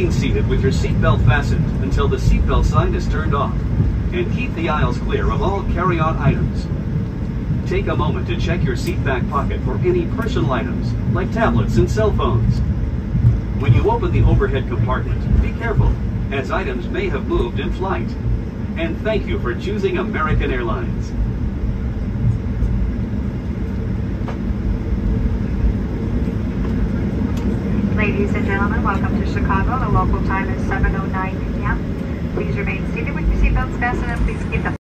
Remain seated with your seatbelt fastened until the seatbelt sign is turned off. And keep the aisles clear of all carry-on items. Take a moment to check your seat back pocket for any personal items, like tablets and cell phones. When you open the overhead compartment, be careful, as items may have moved in flight. And thank you for choosing American Airlines. Ladies and gentlemen, welcome to Chicago. The local time is 7.09 p.m. Please remain seated with your seatbelts fastened and please keep the